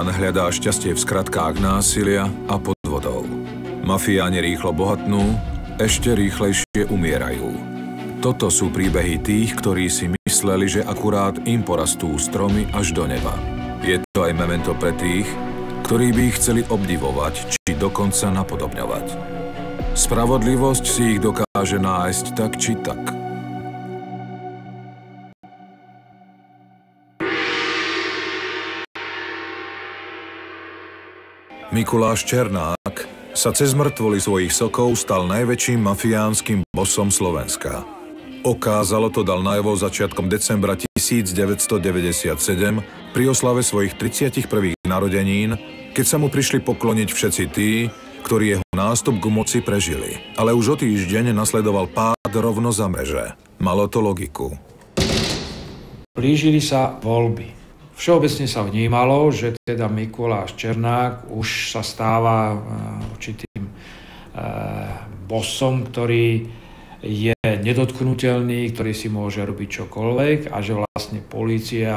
Mafián hľadá šťastie v skratkách násilia a podvodov. Mafiáni rýchlo bohatnú, ešte rýchlejšie umierajú. Toto sú príbehy tých, ktorí si mysleli, že akurát im porastú stromy až do neba. Je to aj memento pre tých, ktorí by ich chceli obdivovať, či dokonca napodobňovať. Spravodlivosť si ich dokáže nájsť tak či tak. Mikuláš Černák sa cez mŕtvoly svojich sokov stal najväčším mafiánskym bosom Slovenska. Okázalo to dal najavo začiatkom decembra 1997 pri oslave svojich 31. narodenín, keď sa mu prišli pokloniť všetci tí, ktorí jeho nástup k moci prežili. Ale už o týždeň nasledoval pád rovno za meže. Malo to logiku. Blížili sa voľby. Všeobecne sa vnímalo, že teda Mikuláš Černák už sa stáva eh, určitým eh, bosom, ktorý je nedotknutelný, ktorý si môže robiť čokoľvek a že vlastne polícia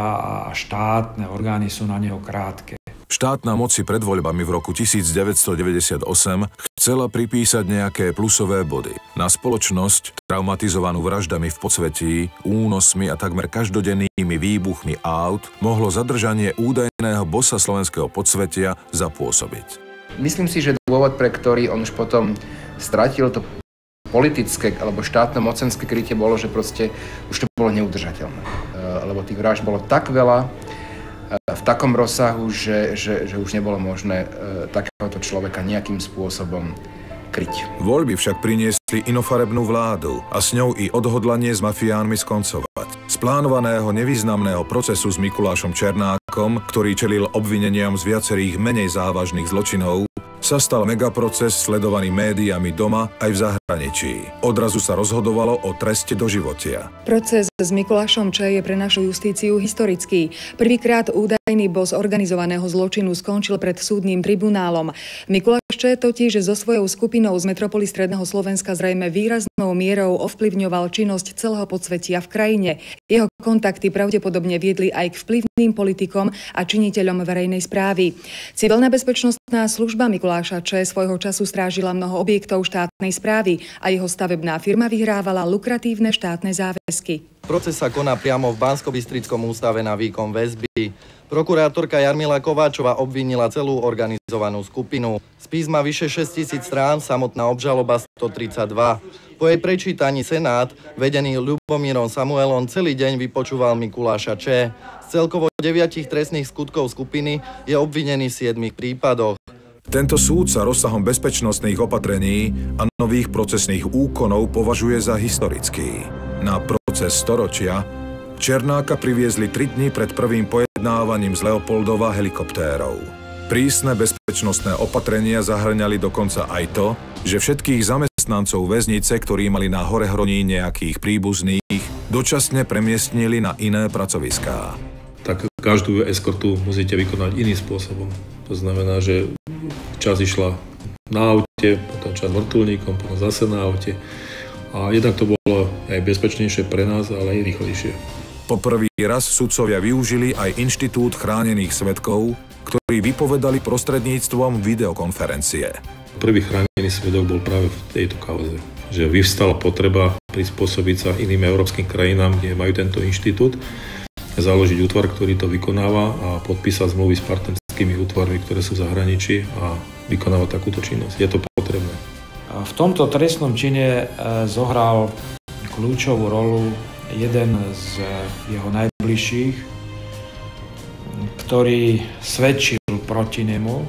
a štátne orgány sú na neho krátke. Štátna moci pred voľbami v roku 1998 chcela pripísať nejaké plusové body. Na spoločnosť, traumatizovanú vraždami v podsvetí, únosmi a takmer každodennými výbuchmi aut, mohlo zadržanie údajného bosa slovenského podsvetia zapôsobiť. Myslím si, že dôvod, pre ktorý on už potom stratil to politické alebo štátno-mocenské krytie bolo, že proste už to bolo neudržateľné. E, lebo tých vražd bolo tak veľa, v takom rozsahu, že, že, že už nebolo možné e, takéhoto človeka nejakým spôsobom kryť. Voľby však priniesli inofarebnú vládu a s ňou i odhodlanie s mafiánmi skoncovať. Z plánovaného nevýznamného procesu s Mikulášom Černákom, ktorý čelil obvineniam z viacerých menej závažných zločinov, sa stal megaproces sledovaný médiami doma aj v zahraničí. Odrazu sa rozhodovalo o treste do životia. Proces s Mikulášom Č je pre našu justíciu historický. Prvýkrát údajný bos organizovaného zločinu skončil pred súdnym tribunálom. Mikuláš Č totiž so svojou skupinou z metropoly Stredného Slovenska zrejme výraznou mierou ovplyvňoval činnosť celého podsvetia v krajine. Jeho kontakty pravdepodobne viedli aj k vplyvným politikom a činiteľom verejnej správy. Civilná bezpečnostná služba Mikuláš Mikuláša Č. svojho času strážila mnoho objektov štátnej správy a jeho stavebná firma vyhrávala lukratívne štátne záväzky. Proces sa koná priamo v bansko ústave na výkon väzby. Prokurátorka Jarmila Kováčova obvinila celú organizovanú skupinu. Spis má vyše 6 tisíc strán, samotná obžaloba 132. Po jej prečítaní Senát, vedený Ľubomírom Samuelom, celý deň vypočúval Mikuláša Č. Z celkovo deviatich trestných skutkov skupiny je obvinený v 7 prípadoch. Tento súd sa rozsahom bezpečnostných opatrení a nových procesných úkonov považuje za historický. Na proces storočia Černáka priviezli 3 dní pred prvým pojednávaním z Leopoldova helikoptérov. Prísne bezpečnostné opatrenia zahrňali dokonca aj to, že všetkých zamestnancov väznice, ktorí mali na hore hroní nejakých príbuzných, dočasne premiestnili na iné pracoviská. Tak každú eskortu musíte vykonať iným spôsobom. To znamená, že čas išla na aute, potom čas vrtulníkom, potom zase na aute. A jednak to bolo aj bezpečnejšie pre nás, ale aj rýchlejšie. Po prvý raz sudcovia využili aj inštitút chránených svetkov, ktorí vypovedali prostredníctvom videokonferencie. Prvý chránený svedok bol práve v tejto kauze, že vyvstala potreba prispôsobiť sa iným európskym krajinám, kde majú tento inštitút, založiť útvar, ktorý to vykonáva a podpísať zmluvy s partnerskými útvarmi, ktoré sú v zahraničí a vykonávať takúto činnosť. Je to potrebné. V tomto trestnom čine e, zohral kľúčovú rolu jeden z jeho najbližších, ktorý svedčil proti nemu e,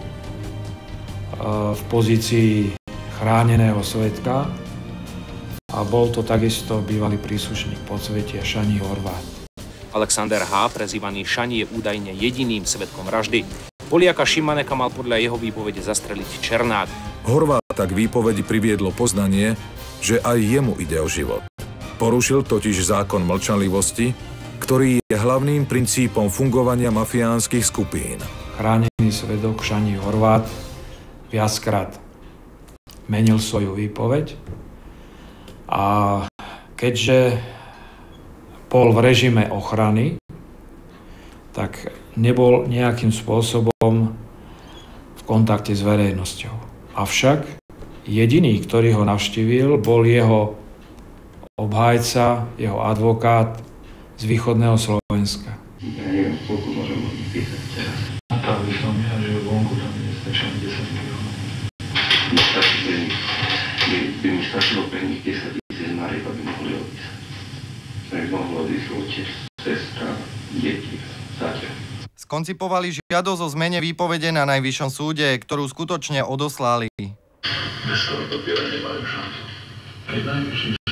v pozícii chráneného svetka a bol to takisto bývalý príslušník podsvetia Šani Horvát. Alexander H., prezývaný Šani, je údajne jediným svetkom vraždy. Poliaka Šimaneka mal podľa jeho výpovede zastreliť Černák. Horváta k výpovedi priviedlo poznanie, že aj jemu ide o život. Porušil totiž zákon mlčanlivosti, ktorý je hlavným princípom fungovania mafiánskych skupín. Chránený svedok Šani Horvát viackrát menil svoju výpoveď a keďže bol v režime ochrany, tak nebol nejakým spôsobom v kontakte s verejnosťou. Avšak jediný, ktorý ho navštívil, bol jeho obhájca, jeho advokát z východného Slovenska. Ja neviem, koľko môžem písať teraz. Napravil som ja, že vonku tam je stačilo 10 miliónov. By, by mi stačilo pre nich 10 tisíc mariek, aby mohli odísť. Tak mohlo odísť otec, sestra, deti, zatiaľ. Skoncipovali žiadosť o zmene výpovede na Najvyššom súde, ktorú skutočne odoslali. Bez toho nemajú šancu. Aj Najvyšší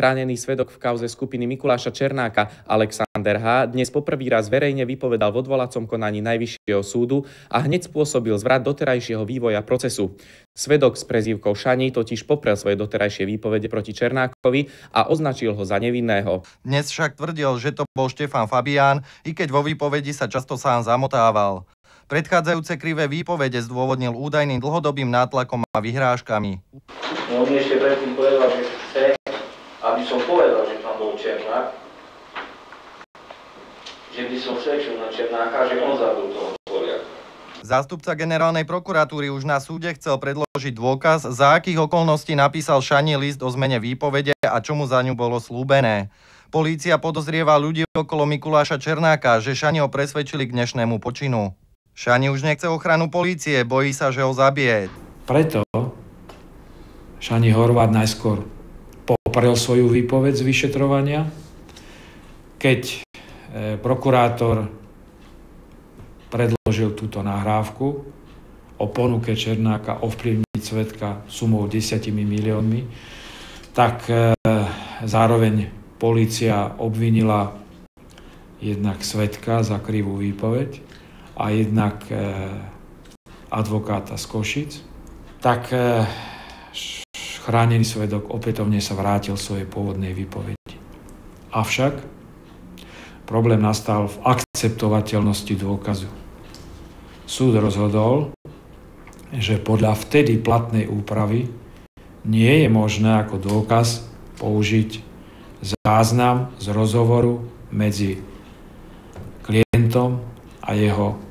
Chránený svedok v kauze skupiny Mikuláša Černáka Alexander H. dnes poprvý raz verejne vypovedal v odvolacom konaní Najvyššieho súdu a hneď spôsobil zvrat doterajšieho vývoja procesu. Svedok s prezývkou Šani totiž poprel svoje doterajšie výpovede proti Černákovi a označil ho za nevinného. Dnes však tvrdil, že to bol Štefan Fabián, i keď vo výpovedi sa často sám zamotával. Predchádzajúce krivé výpovede zdôvodnil údajným dlhodobým nátlakom a vyhrážkami. No, on ešte predtým povedal, že chce aby som povedal, že tam bol Černák, že by som svedčil na Černáka, že on zabil toho. Zástupca generálnej prokuratúry už na súde chcel predložiť dôkaz, za akých okolností napísal Šani list o zmene výpovede a čo mu za ňu bolo slúbené. Polícia podozrieva ľudí okolo Mikuláša Černáka, že Šani ho presvedčili k dnešnému počinu. Šani už nechce ochranu polície, bojí sa, že ho zabije. Preto Šani Horvát najskôr poprel svoju výpoveď z vyšetrovania. Keď e, prokurátor predložil túto nahrávku o ponuke Černáka ovplyvniť svetka sumou 10 miliónmi, tak e, zároveň policia obvinila jednak svetka za krivú výpoveď a jednak e, advokáta z Košic, tak chránený svedok opätovne sa vrátil svojej pôvodnej výpovedi. Avšak problém nastal v akceptovateľnosti dôkazu. Súd rozhodol, že podľa vtedy platnej úpravy nie je možné ako dôkaz použiť záznam z rozhovoru medzi klientom a jeho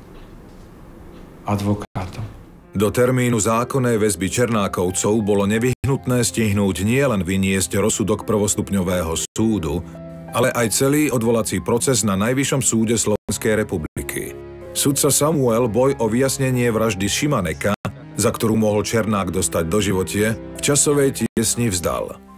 advokátom. Do termínu zákonnej väzby Černákovcov bolo nevyhnutné stihnúť nielen vyniesť rozsudok prvostupňového súdu, ale aj celý odvolací proces na Najvyššom súde Slovenskej republiky. Sudca Samuel boj o vyjasnenie vraždy Šimaneka, za ktorú mohol Černák dostať do životie, v časovej tiesni vzdal.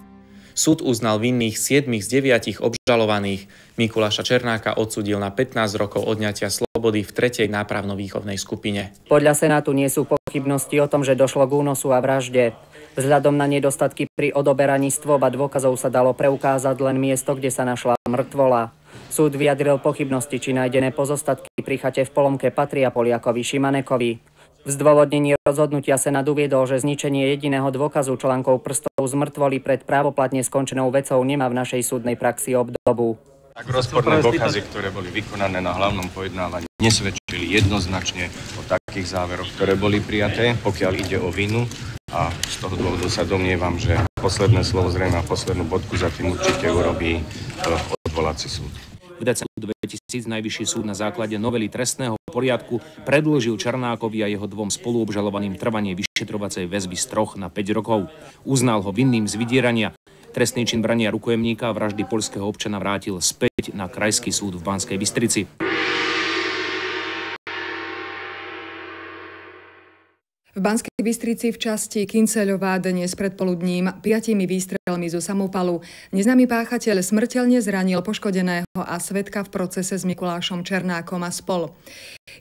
Súd uznal vinných 7 z 9 obžalovaných. Mikuláša Černáka odsudil na 15 rokov odňatia slobody v tretej nápravno-výchovnej skupine. Podľa Senátu nie sú pochybnosti o tom, že došlo k únosu a vražde. Vzhľadom na nedostatky pri odoberaní stôb a dôkazov sa dalo preukázať len miesto, kde sa našla mŕtvola. Súd vyjadril pochybnosti, či nájdené pozostatky pri chate v Polomke patria Poliakovi Šimanekovi. V zdôvodnení rozhodnutia Senát uviedol, že zničenie jediného dôkazu článkov prstov z mŕtvoli pred právoplatne skončenou vecou nemá v našej súdnej praxi obdobu. Tak rozporné dôkazy, ktoré boli vykonané na hlavnom pojednávaní, nesvedčili jednoznačne o takých záveroch, ktoré boli prijaté, pokiaľ ide o vinu. A z toho dôvodu sa domnievam, že posledné slovo zrejme a poslednú bodku za tým určite urobí eh, odvolací súd. V decembri 2000 Najvyšší súd na základe novely trestného poriadku predložil Černákovi a jeho dvom spoluobžalovaným trvanie vyšetrovacej väzby z troch na 5 rokov. Uznal ho vinným z vydierania. Trestný čin brania rukojemníka a vraždy polského občana vrátil späť na Krajský súd v Banskej Bystrici. V Banskej Bystrici v časti Kinceľová dnes predpoludním piatimi výstrelmi zo samopalu neznámy páchateľ smrteľne zranil poškodeného a svetka v procese s Mikulášom Černákom a spol.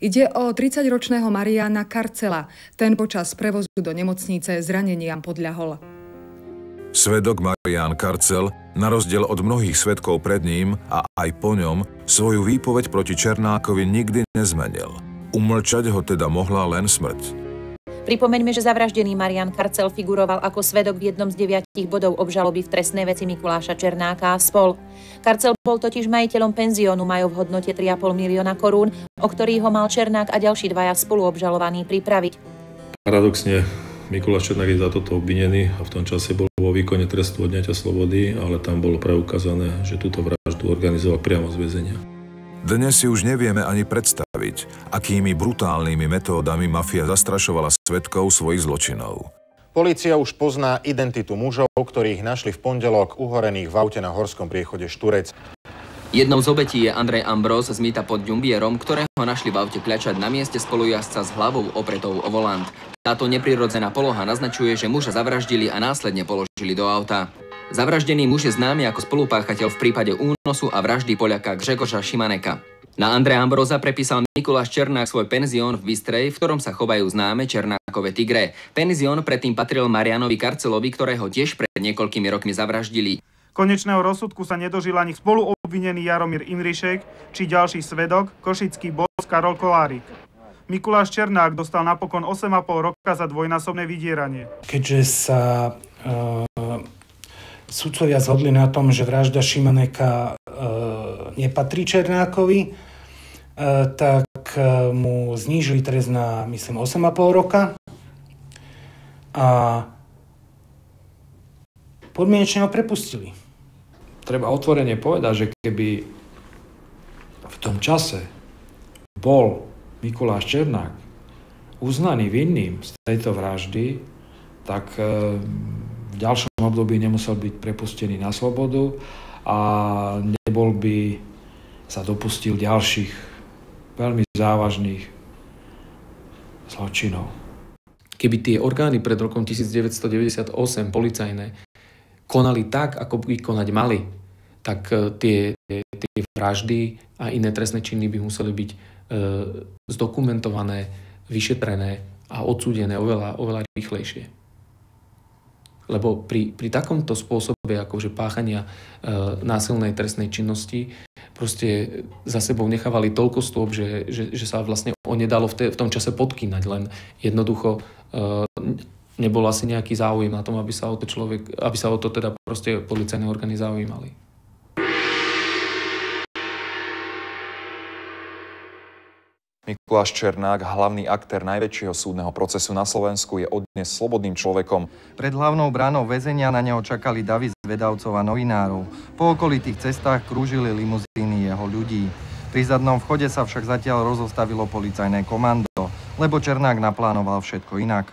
Ide o 30-ročného Mariana Karcela. Ten počas prevozu do nemocnice zraneniam podľahol. Svedok Marian Karcel, na rozdiel od mnohých svedkov pred ním a aj po ňom, svoju výpoveď proti Černákovi nikdy nezmenil. Umlčať ho teda mohla len smrť. Pripomeňme, že zavraždený Marian Karcel figuroval ako svedok v jednom z deviatich bodov obžaloby v trestnej veci Mikuláša Černáka a spol. Karcel bol totiž majiteľom penziónu, majú v hodnote 3,5 milióna korún, o ktorý ho mal Černák a ďalší dvaja spoluobžalovaní pripraviť. Paradoxne Mikuláš Černák je za toto obvinený a v tom čase bol vo výkone trestu odňatia slobody, ale tam bolo preukázané, že túto vraždu organizoval priamo z väzenia. Dnes si už nevieme ani predstaviť, akými brutálnymi metódami mafia zastrašovala svetkov svojich zločinov. Polícia už pozná identitu mužov, ktorých našli v pondelok uhorených v aute na horskom priechode Šturec. Jednou z obetí je Andrej Ambros z Mýta pod Ďumbierom, ktorého našli v aute kľačať na mieste spolujazca s hlavou opretou o volant. Táto neprirodzená poloha naznačuje, že muža zavraždili a následne položili do auta. Zavraždený muž je známy ako spolupáchateľ v prípade únosu a vraždy Poliaka Gžegoša Šimaneka. Na Andreja Ambroza prepísal Mikuláš Černák svoj penzión v Bystrej, v ktorom sa chovajú známe Černákové tigre. Penzión predtým patril Marianovi Karcelovi, ktorého tiež pred niekoľkými rokmi zavraždili. Konečného rozsudku sa nedožil ani spoluobvinený Jaromír Imrišek či ďalší svedok, košický boss Karol Kolárik. Mikuláš Černák dostal napokon 8,5 roka za dvojnásobné vydieranie. Keďže sa uh, sudcovia zhodli na tom, že vražda Šimaneka uh, nepatrí Černákovi, uh, tak uh, mu znížili trest na, myslím, 8,5 roka. A podmienečne ho prepustili. Treba otvorene povedať, že keby v tom čase bol Mikuláš Černák uznaný vinným z tejto vraždy, tak e, ďalšom období nemusel byť prepustený na slobodu a nebol by sa dopustil ďalších veľmi závažných zločinov. Keby tie orgány pred rokom 1998 policajné konali tak, ako by konať mali, tak e, tie, tie vraždy a iné trestné činy by museli byť e, zdokumentované, vyšetrené a odsúdené oveľa, oveľa rýchlejšie. Lebo pri, pri takomto spôsobe akože páchania e, násilnej trestnej činnosti proste za sebou nechávali toľko stôp, že, že, že sa vlastne o nedalo v, te, v tom čase podkýnať, len jednoducho e, nebol asi nejaký záujem na tom, aby sa o to človek, aby sa o to teda proste policajné orgány zaujímali. Mikuláš Černák, hlavný aktér najväčšieho súdneho procesu na Slovensku, je odnes slobodným človekom. Pred hlavnou bránou väzenia na neho čakali davy zvedavcov a novinárov. Po okolitých cestách krúžili limuzíny jeho ľudí. Pri zadnom vchode sa však zatiaľ rozostavilo policajné komando, lebo Černák naplánoval všetko inak.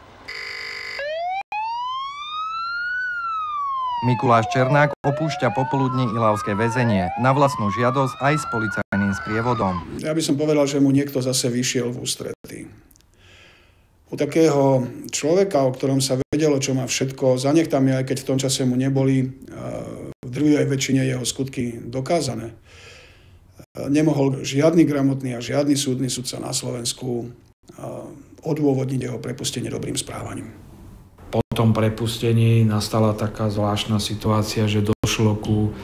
Mikuláš Černák opúšťa popoludní Ilavské väzenie na vlastnú žiadosť aj s policajným sprievodom. Ja by som povedal, že mu niekto zase vyšiel v ústretí. U takého človeka, o ktorom sa vedelo, čo má všetko za nechtami, aj keď v tom čase mu neboli v drvivej väčšine jeho skutky dokázané, nemohol žiadny gramotný a žiadny súdny sudca na Slovensku odôvodniť jeho prepustenie dobrým správaním tom prepustení nastala taká zvláštna situácia, že došlo ku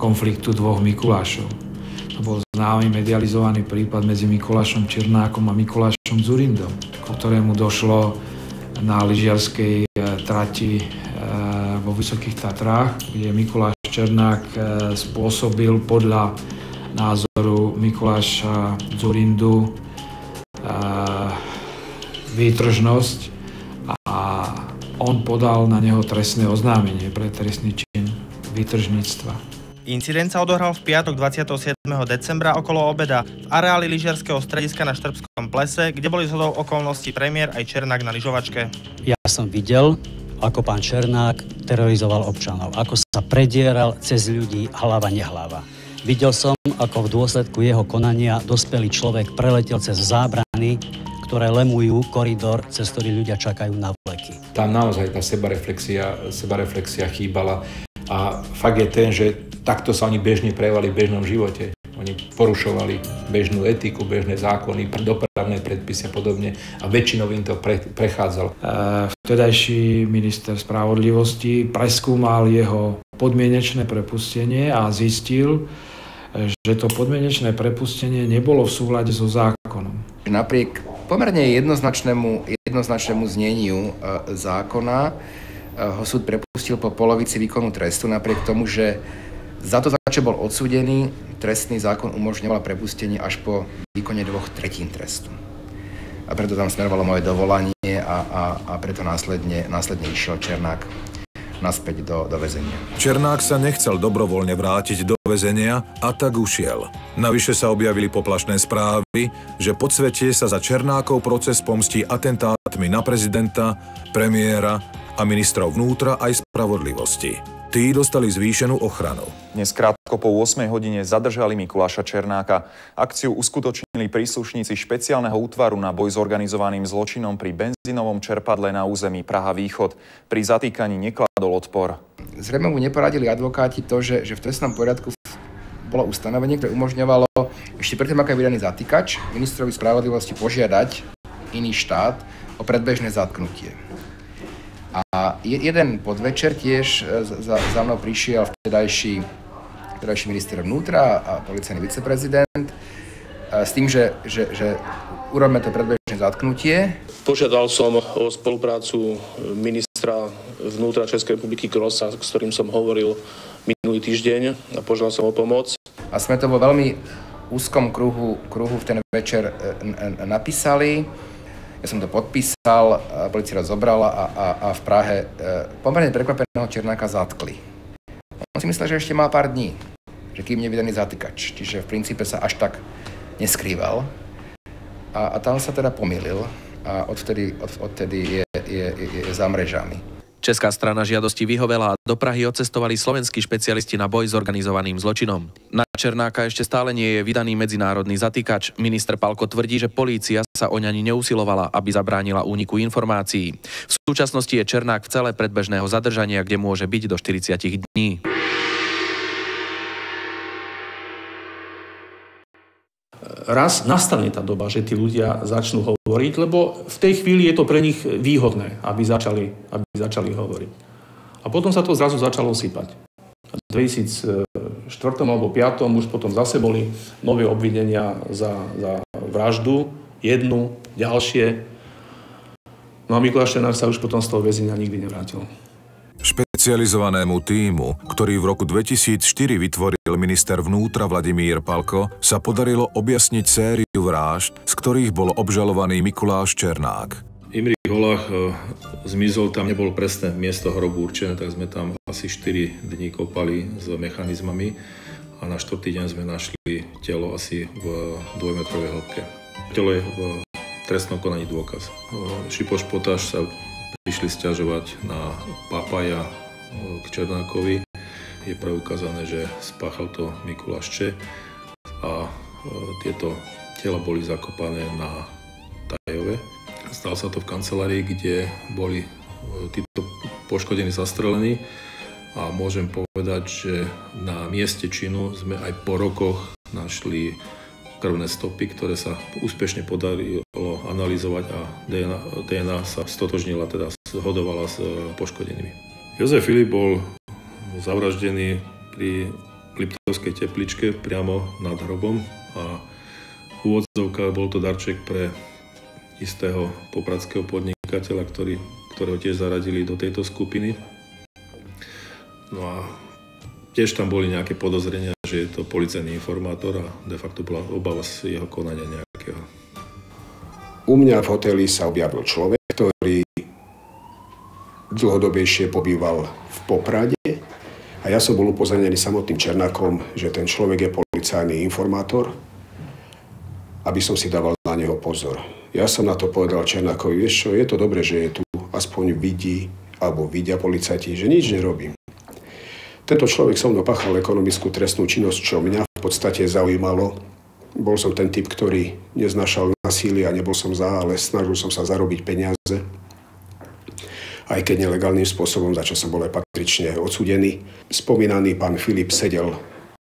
konfliktu dvoch Mikulášov. To bol známy medializovaný prípad medzi Mikulášom Černákom a Mikulášom Zurindom, ku ktorému došlo na lyžiarskej e, trati e, vo Vysokých Tatrách, kde Mikuláš Černák e, spôsobil podľa názoru Mikuláša Zurindu výtržnosť on podal na neho trestné oznámenie pre trestný čin vytržníctva. Incident sa odohral v piatok 27. decembra okolo obeda v areáli lyžiarského strediska na Štrbskom plese, kde boli zhodou okolností premiér aj Černák na lyžovačke. Ja som videl, ako pán Černák terorizoval občanov, ako sa predieral cez ľudí hlava nehlava. Videl som, ako v dôsledku jeho konania dospelý človek preletel cez zábrany ktoré lemujú koridor, cez ktorý ľudia čakajú na vleky. Tam naozaj tá sebareflexia, sebareflexia chýbala a fakt je ten, že takto sa oni bežne prejavali v bežnom živote. Oni porušovali bežnú etiku, bežné zákony, dopravné predpisy a podobne a väčšinou im to pre, prechádzalo. Vtedajší minister spravodlivosti preskúmal jeho podmienečné prepustenie a zistil, že to podmienečné prepustenie nebolo v súhľade so zákonom. Napriek pomerne jednoznačnému, jednoznačnému zneniu e, zákona e, ho súd prepustil po polovici výkonu trestu, napriek tomu, že za to, za čo bol odsúdený, trestný zákon umožňoval prepustenie až po výkone dvoch tretín trestu. A preto tam smerovalo moje dovolanie a, a, a preto následne, následne išiel Černák naspäť do, do väzenia. Černák sa nechcel dobrovoľne vrátiť do väzenia a tak ušiel. Navyše sa objavili poplašné správy, že podsvetie sa za Černákov proces pomstí atentátmi na prezidenta, premiéra a ministrov vnútra aj spravodlivosti. Tí dostali zvýšenú ochranu. Dnes krátko po 8 hodine zadržali Mikuláša Černáka. Akciu uskutočnili príslušníci špeciálneho útvaru na boj s organizovaným zločinom pri benzínovom čerpadle na území Praha Východ. Pri zatýkaní nekladol odpor. Zrejme mu neporadili advokáti to, že, že v trestnom poriadku bolo ustanovenie, ktoré umožňovalo ešte predtým, ako je vydaný zatýkač, ministrovi spravodlivosti požiadať iný štát o predbežné zatknutie. A jeden podvečer tiež e, za, za mnou prišiel vtedajší, vtedajší minister vnútra a policajný viceprezident e, s tým, že, že, že urobíme to predbežné zatknutie. Požiadal som o spoluprácu ministra vnútra Českej republiky Krosa, s ktorým som hovoril minulý týždeň a požiadal som o pomoc. A sme to vo veľmi úzkom kruhu, kruhu v ten večer e, napísali. Ja som to podpísal, policia ho zobrala a, a, a v Prahe e, pomerne prekvapeného Černáka zatkli. On si myslel, že ešte má pár dní, že kým nevydaný zatýkač. Čiže v princípe sa až tak neskrýval. A, a tam sa teda pomýlil a odvtedy, od, odtedy je, je, je, je za mrežami. Česká strana žiadosti vyhovela a do Prahy odcestovali slovenskí špecialisti na boj s organizovaným zločinom. Na Černáka ešte stále nie je vydaný medzinárodný zatýkač. Minister Palko tvrdí, že polícia sa o ňani neusilovala, aby zabránila úniku informácií. V súčasnosti je Černák v celé predbežného zadržania, kde môže byť do 40 dní. Raz nastane tá doba, že tí ľudia začnú hovoriť, lebo v tej chvíli je to pre nich výhodné, aby začali, aby začali hovoriť. A potom sa to zrazu začalo sypať. V 2004 alebo 2005 už potom zase boli nové obvinenia za, za vraždu, jednu, ďalšie. No a Mikuláš Štenár sa už potom z toho väzenia nikdy nevrátil. Špecializovanému týmu, ktorý v roku 2004 vytvoril minister vnútra Vladimír Palko, sa podarilo objasniť sériu vražd, z ktorých bol obžalovaný Mikuláš Černák. Imri Holach e, zmizol, tam nebolo presné miesto hrobu určené, tak sme tam asi 4 dní kopali s mechanizmami a na 4. deň sme našli telo asi v dvojmetrovej hĺbke. Telo je v trestnom konaní dôkaz. E, Šipoš Potáš sa prišli stiažovať na Papaja k Černákovi. Je preukázané, že spáchal to Mikuláš Če a e, tieto tela boli zakopané na Tajove. Stal sa to v kancelárii, kde boli e, títo poškodení zastrelení a môžem povedať, že na mieste činu sme aj po rokoch našli krvné stopy, ktoré sa úspešne podarilo analyzovať a DNA, DNA sa stotožnila, teda zhodovala s e, poškodenými. Jozef Filip bol zavraždený pri Liptovskej tepličke priamo nad hrobom a úvodzovka bol to darček pre istého popradského podnikateľa, ktorý, ktorého tiež zaradili do tejto skupiny. No a tiež tam boli nejaké podozrenia, že je to policajný informátor a de facto bola obava z jeho konania nejakého. U mňa v hoteli sa objavil človek, ktorý dlhodobejšie pobýval v Poprade a ja som bol upozornený samotným Černákom, že ten človek je policajný informátor, aby som si dával na neho pozor. Ja som na to povedal Černákovi, vieš čo, je to dobré, že je tu, aspoň vidí, alebo vidia policajti, že nič nerobím. Tento človek so mnou pachal ekonomickú trestnú činnosť, čo mňa v podstate zaujímalo. Bol som ten typ, ktorý neznašal násilie a nebol som za, ale snažil som sa zarobiť peniaze. Aj keď nelegálnym spôsobom, za čo som bol aj patrične odsudený. Spomínaný pán Filip sedel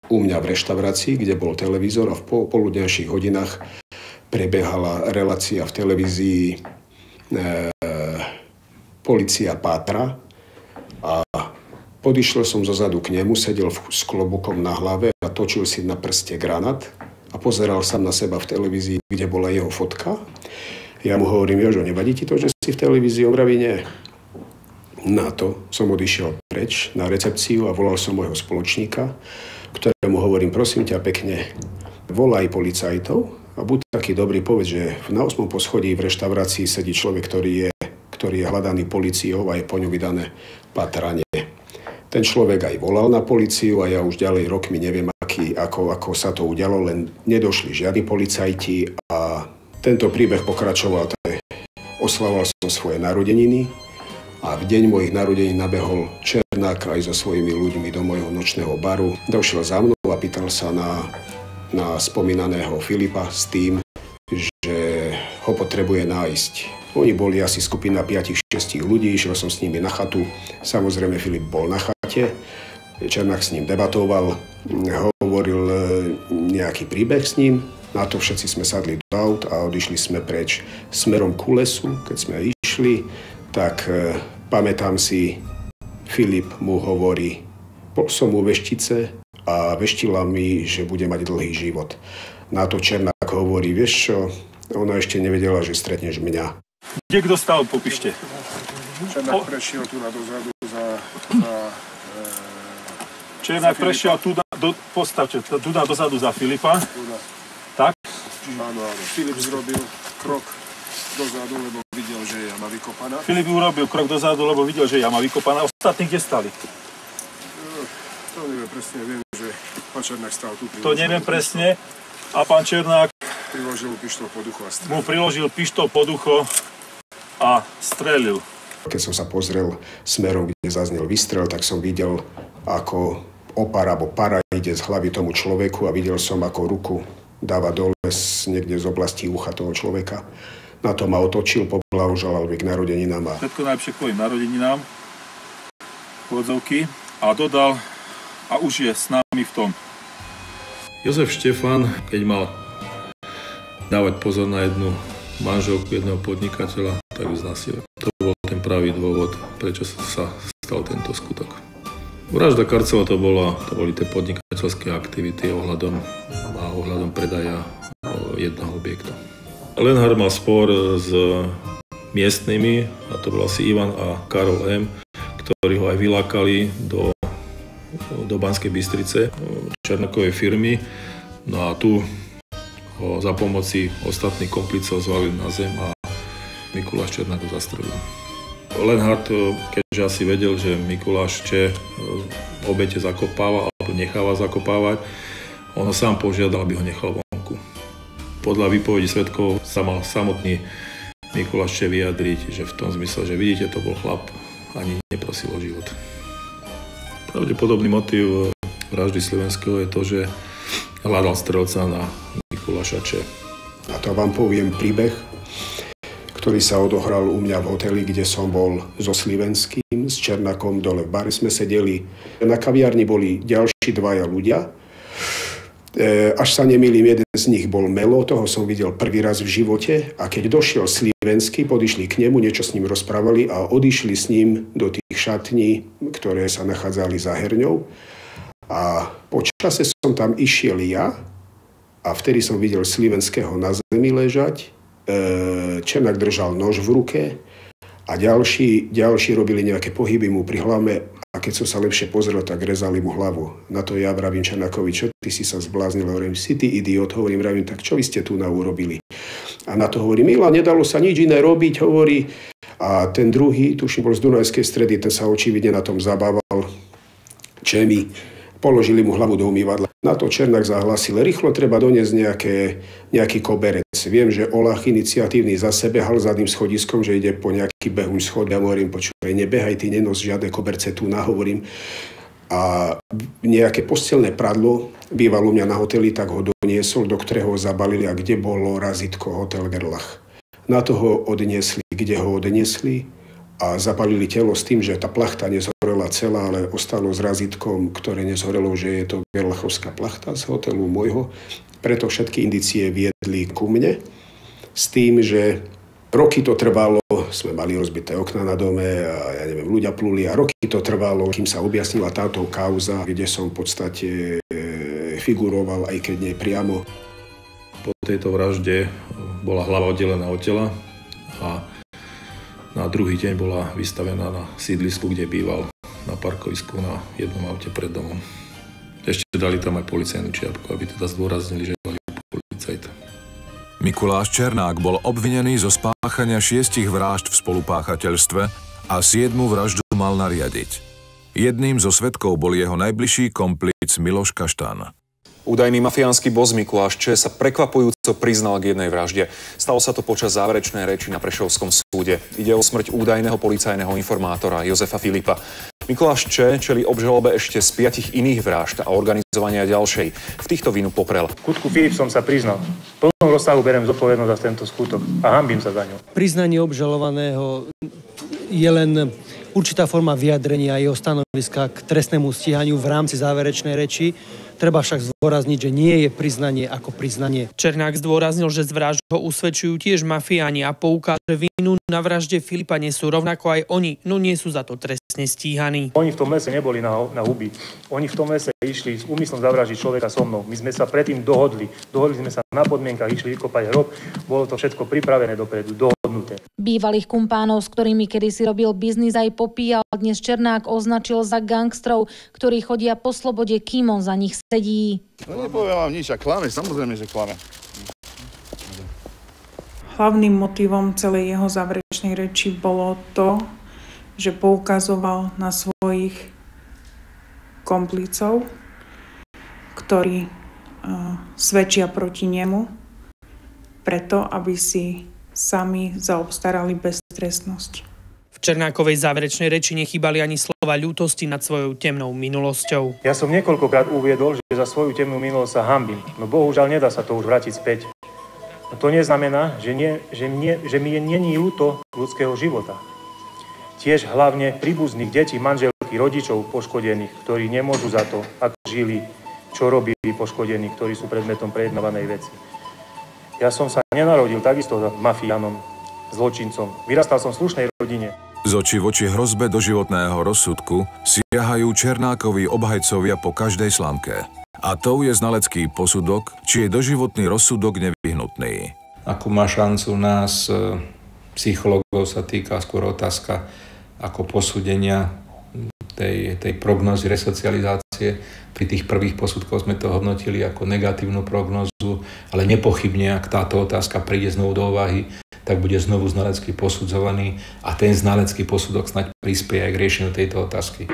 u mňa v reštaurácii, kde bol televízor a v poludňajších hodinách prebiehala relácia v televízii e, Polícia Pátra a Odišiel som zo zadu k nemu, sedel s klobukom na hlave a točil si na prste granát a pozeral sa na seba v televízii, kde bola jeho fotka. Ja mu hovorím, Jožo, nevadí ti to, že si v televízii? Obraví, nie. Na to som odišiel preč na recepciu a volal som môjho spoločníka, ktorému hovorím, prosím ťa pekne, volaj policajtov a buď taký dobrý, povedz, že na 8. poschodí v reštaurácii sedí človek, ktorý je, ktorý je hľadaný policiou a je po ňu vydané patranie Ten človek aj volal na policiu a ja už ďalej rokmi neviem, aký, ako, ako sa to udialo, len nedošli žiadni policajti a tento príbeh pokračoval. Oslavoval som svoje narodeniny a v deň mojich narodení nabehol Černák aj so svojimi ľuďmi do mojho nočného baru. Došiel za mnou a pýtal sa na, na spomínaného Filipa s tým, že ho potrebuje nájsť. Oni boli asi skupina 5-6 ľudí, išiel som s nimi na chatu. Samozrejme Filip bol na chate, Černák s ním debatoval, hovoril e, nejaký príbeh s ním. Na to všetci sme sadli do aut a odišli sme preč smerom ku lesu. Keď sme išli, tak e, pamätám si, Filip mu hovorí, bol som u veštice a veštila mi, že bude mať dlhý život. Na to Černák hovorí, vieš čo, ona ešte nevedela, že stretneš mňa. Kde kto stal, popíšte. Černák prešiel tu na dozadu za... za e, Černák prešiel tu na, do, postavte, tu na dozadu za Filipa. Tuda. Tak? Áno, áno. Filip zrobil krok dozadu, lebo videl, že je jama vykopaná. Filip urobil krok dozadu, lebo videl, že je jama vykopaná. Ostatní kde stali? No, to neviem presne, viem, že pán Černák stal tu. To neviem presne. A pán Černák priložil pištol pod ucho a strelil. mu priložil pištol pod ucho a strelil. Keď som sa pozrel smerom, kde zaznel výstrel, tak som videl, ako opara alebo para ide z hlavy tomu človeku a videl som, ako ruku dáva dole niekde z oblasti ucha toho človeka. Na to ma otočil, poblahoželal mi k narodeninám. A... Všetko najlepšie k tvojim narodeninám, podzovky a dodal a už je s nami v tom. Jozef Štefan, keď mal dávať pozor na jednu manželku jedného podnikateľa, tak ju znasil. To bol ten pravý dôvod, prečo sa stal tento skutok. Vražda Karcela to, bola, to boli tie podnikateľské aktivity ohľadom, a ohľadom predaja jedného objektu. Lenhard mal spor s miestnymi, a to bol asi Ivan a Karol M., ktorí ho aj vylákali do do Banskej Bystrice, Černakovej firmy. No a tu ho za pomoci ostatných komplicov zvalili na zem a Mikuláš Černák ho zastrelil. Lenhard, keďže asi vedel, že Mikuláš Če obete zakopáva alebo necháva zakopávať, on ho sám požiadal, aby ho nechal vonku. Podľa výpovedí svetkov sa mal samotný Mikuláš Če vyjadriť, že v tom zmysle, že vidíte, to bol chlap, ani neprosil o život. Pravdepodobný motív vraždy Slovenského je to, že hľadal strelca na Mikuláša Če. A to vám poviem príbeh, ktorý sa odohral u mňa v hoteli, kde som bol so Slivenským, s Černakom, dole v bare sme sedeli. Na kaviarni boli ďalší dvaja ľudia. E, až sa nemýlim, jeden z nich bol Melo, toho som videl prvý raz v živote. A keď došiel Slivenský, podišli k nemu, niečo s ním rozprávali a odišli s ním do tých šatní, ktoré sa nachádzali za herňou. A po čase som tam išiel ja a vtedy som videl Slivenského na zemi ležať. E, Černák držal nož v ruke a ďalší, ďalší robili nejaké pohyby mu pri hlave a keď som sa lepšie pozrel, tak rezali mu hlavu. Na to ja vravím Černákovi, čo ty si sa zbláznil, hovorím, si ty idiot, hovorím, vravím, tak čo vy ste tu na urobili? A na to hovorí, Mila, nedalo sa nič iné robiť, hovorí. A ten druhý, tuším, bol z Dunajskej stredy, ten sa očividne na tom zabával. Čemi, položili mu hlavu do umývadla. Na to Černák zahlasil, rýchlo treba doniesť nejaké, nejaký koberec. Viem, že Olach iniciatívny za sebe hal zadným schodiskom, že ide po nejaký behuň schod. Ja hovorím, počúvaj, nebehaj, ty nenos žiadne koberce tu, nahovorím. A nejaké postelné pradlo bývalo u mňa na hoteli, tak ho doniesol, do ktorého zabalili a kde bolo razitko Hotel Gerlach. Na to ho odniesli, kde ho odniesli a zapalili telo s tým, že tá plachta nezhorela celá, ale ostalo s razítkom, ktoré nezhorelo, že je to Gerlachovská plachta z hotelu môjho. Preto všetky indície viedli ku mne s tým, že Roky to trvalo, sme mali rozbité okna na dome a ja neviem, ľudia pluli a roky to trvalo, kým sa objasnila táto kauza, kde som v podstate e, figuroval, aj keď nie priamo. Po tejto vražde bola hlava oddelená od tela a na druhý deň bola vystavená na sídlisku, kde býval na parkovisku na jednom aute pred domom. Ešte dali tam aj policajnú čiapku, aby teda zdôraznili, že boli policajt. Mikuláš Černák bol obvinený zo spáchania šiestich vražd v spolupáchateľstve a siedmu vraždu mal nariadiť. Jedným zo svetkov bol jeho najbližší komplic Miloš Kaštan. Údajný mafiánsky boz Mikuláš Č. sa prekvapujúco priznal k jednej vražde. Stalo sa to počas záverečnej reči na Prešovskom súde. Ide o smrť údajného policajného informátora Jozefa Filipa. Mikuláš Č. čeli obžalobe ešte z piatich iných vražd a organizovania ďalšej. V týchto vinu poprel. Kutku Filip som sa priznal. V plnom rozsahu berem zodpovednosť za tento skutok a hambím sa za ňo. Priznanie obžalovaného je len určitá forma vyjadrenia jeho stanoviska k trestnému stíhaniu v rámci záverečnej reči. Treba však zdôrazniť, že nie je priznanie ako priznanie. Černák zdôraznil, že z vražd ho usvedčujú tiež mafiáni a poukáže vinu na vražde Filipa nesú rovnako aj oni, no nie sú za to trestne stíhaní. Oni v tom lese neboli na, na huby. Oni v tom lese išli s úmyslom zavražiť človeka so mnou. My sme sa predtým dohodli. Dohodli sme sa na podmienkach, išli vykopať hrob. Bolo to všetko pripravené dopredu, dohodnuté. Bývalých kumpánov, s ktorými kedysi robil biznis aj popíjal, dnes Černák označil za gangstrov, ktorí chodia po slobode, kým on za nich sedí. No nepoviem vám nič a klame, samozrejme, že klame. Hlavným motivom celej jeho záverečnej reči bolo to, že poukazoval na svojich komplicov, ktorí uh, svedčia proti nemu, preto aby si sami zaobstarali beztrestnosť. V Černákovej záverečnej reči nechybali ani slova ľútosti nad svojou temnou minulosťou. Ja som niekoľkokrát uviedol, že za svoju temnú minulosť sa hambím, no bohužiaľ nedá sa to už vrátiť späť. No to neznamená, že, nie, že, mne, že mi je není ľúto ľudského života. Tiež hlavne príbuzných detí, manželky, rodičov poškodených, ktorí nemôžu za to, ako žili, čo robili poškodení, ktorí sú predmetom prejednávanej veci. Ja som sa nenarodil takisto mafiánom, zločincom. Vyrastal som v slušnej rodine. Z oči voči hrozbe doživotného rozsudku siahajú Černákovi obhajcovia po každej slámke. A to je znalecký posudok, či je doživotný rozsudok nevyhnutný. Ako má šancu nás, e, psychológov sa týka skôr otázka ako posúdenia tej, tej prognozy resocializácie. Pri tých prvých posudkoch sme to hodnotili ako negatívnu prognozu, ale nepochybne, ak táto otázka príde znovu do úvahy, tak bude znovu znalecky posudzovaný a ten znalecký posudok snaď prispieje aj k riešeniu tejto otázky.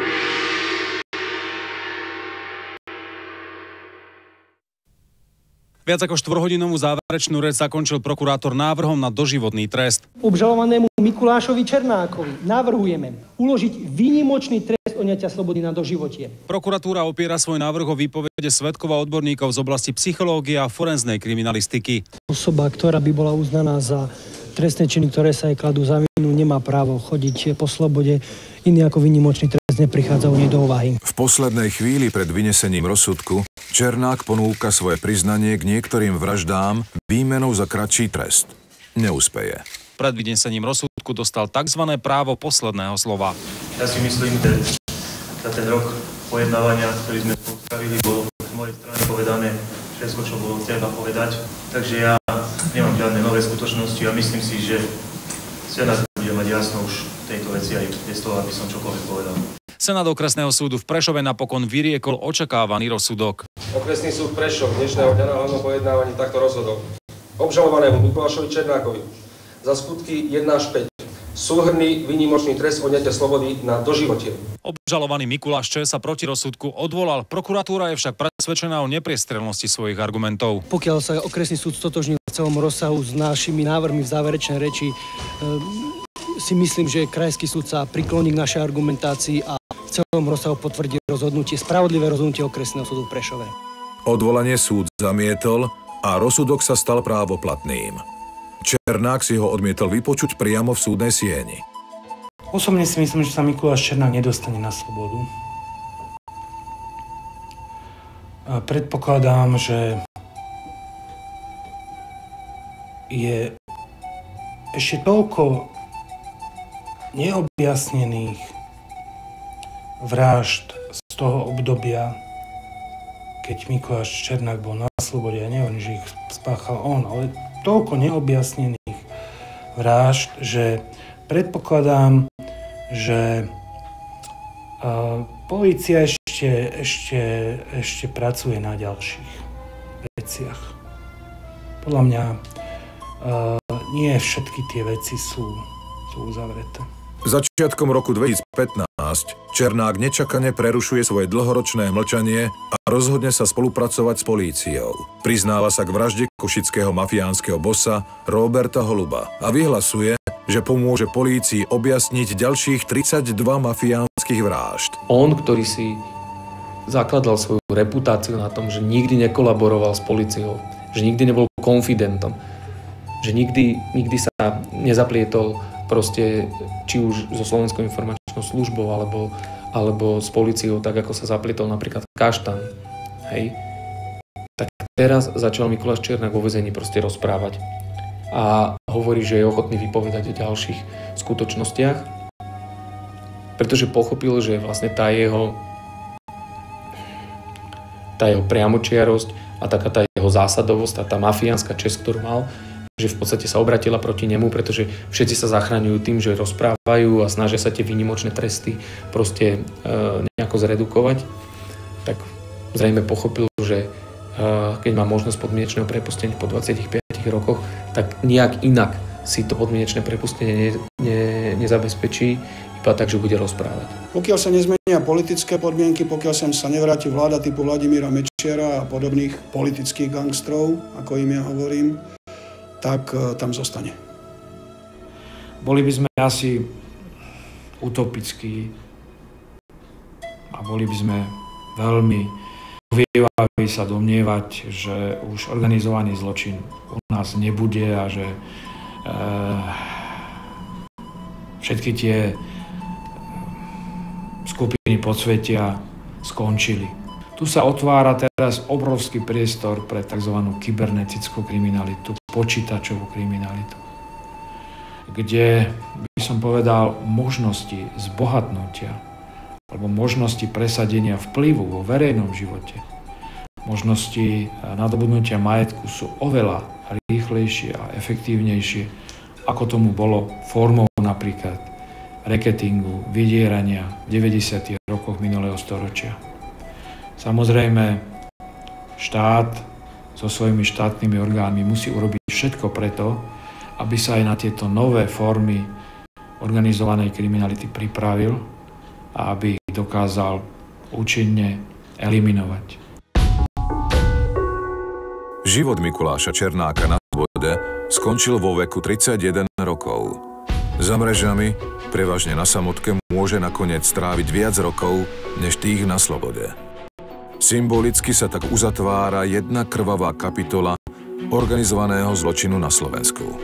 Viac ako štvorhodinovú záverečnú reč zakončil prokurátor návrhom na doživotný trest. Obžalovanému Mikulášovi Černákovi navrhujeme uložiť výnimočný trest odňatia slobody na doživotie. Prokuratúra opiera svoj návrh o výpovede svetkov a odborníkov z oblasti psychológie a forenznej kriminalistiky. Osoba, ktorá by bola uznaná za trestné činy, ktoré sa jej kladú za vinu, nemá právo chodiť po slobode. Iný ako výnimočný trest neprichádza u nej do úvahy. V poslednej chvíli pred vynesením rozsudku Černák ponúka svoje priznanie k niektorým vraždám výmenou za kratší trest. Neúspeje. Pred vynesením rozsudku dostal tzv. právo posledného slova. Ja si myslím, že za ten rok pojednávania, ktorý sme spravili, bolo z mojej strany povedané všetko, čo bolo treba povedať. Takže ja nemám žiadne nové skutočnosti a myslím si, že Senát bude mať jasno už tejto veci aj bez toho, aby som čokoľvek povedal. Senát okresného súdu v Prešove napokon vyriekol očakávaný rozsudok. Okresný súd Prešov dnešného dňa na hlavnom pojednávaní takto rozhodol. Obžalovanému Mikulášovi Černákovi za skutky 1 až 5 súhrný výnimočný trest odňatia slobody na doživotie. Obžalovaný Mikuláš Č. sa proti rozsudku odvolal. Prokuratúra je však presvedčená o nepriestrelnosti svojich argumentov. Pokiaľ sa okresný súd stotožnil v celom rozsahu s našimi návrhmi v záverečnej reči, e, si myslím, že krajský súd sa prikloní k našej argumentácii a v celom rozsahu potvrdí rozhodnutie, spravodlivé rozhodnutie okresného súdu v Prešove. Odvolanie súd zamietol a rozsudok sa stal právoplatným. Černák si ho odmietol vypočuť priamo v súdnej sieni. Osobne si myslím, že sa Mikuláš Černák nedostane na slobodu. Predpokladám, že je ešte toľko neobjasnených vražd z toho obdobia, keď Mikuláš Černák bol na slobode. Ja neviem, že ich spáchal on, ale toľko neobjasnených vražd, že predpokladám, že uh, policia ešte, ešte, ešte pracuje na ďalších veciach. Podľa mňa uh, nie všetky tie veci sú, sú uzavreté. Začiatkom roku 2015 Černák nečakane prerušuje svoje dlhoročné mlčanie a rozhodne sa spolupracovať s políciou. Priznáva sa k vražde košického mafiánskeho bossa Roberta Holuba a vyhlasuje, že pomôže polícii objasniť ďalších 32 mafiánskych vražd. On, ktorý si zakladal svoju reputáciu na tom, že nikdy nekolaboroval s policiou, že nikdy nebol konfidentom, že nikdy, nikdy sa nezaplietol proste či už so Slovenskou informačnou službou alebo, alebo s policiou, tak ako sa zaplietol napríklad Kaštan. Hej. Tak teraz začal Mikuláš Černák vo vezení proste rozprávať a hovorí, že je ochotný vypovedať o ďalších skutočnostiach, pretože pochopil, že vlastne tá jeho tá jeho priamočiarosť a taká tá jeho zásadovosť a tá mafiánska čest, ktorú mal, že v podstate sa obratila proti nemu, pretože všetci sa zachraňujú tým, že rozprávajú a snažia sa tie výnimočné tresty proste e, nejako zredukovať, tak zrejme pochopil, že e, keď má možnosť podmienečného prepustenia po 25 rokoch, tak nejak inak si to podmienečné prepustenie ne, ne, nezabezpečí, iba tak, že bude rozprávať. Pokiaľ sa nezmenia politické podmienky, pokiaľ sem sa nevráti vláda typu Vladimíra Mečiara a podobných politických gangstrov, ako im ja hovorím, tak e, tam zostane. Boli by sme asi utopickí a boli by sme veľmi vyvávaví sa domnievať, že už organizovaný zločin u nás nebude a že e, všetky tie skupiny podsvetia skončili. Tu sa otvára teraz obrovský priestor pre tzv. kybernetickú kriminalitu, počítačovú kriminalitu, kde by som povedal možnosti zbohatnutia alebo možnosti presadenia vplyvu vo verejnom živote, možnosti nadobudnutia majetku sú oveľa rýchlejšie a efektívnejšie, ako tomu bolo formou napríklad reketingu, vydierania v 90. rokoch minulého storočia. Samozrejme, štát so svojimi štátnymi orgánmi musí urobiť všetko preto, aby sa aj na tieto nové formy organizovanej kriminality pripravil a aby ich dokázal účinne eliminovať. Život Mikuláša Černáka na svobode skončil vo veku 31 rokov. Za mrežami, prevažne na samotke, môže nakoniec stráviť viac rokov, než tých na slobode. Symbolicky sa tak uzatvára jedna krvavá kapitola organizovaného zločinu na Slovensku.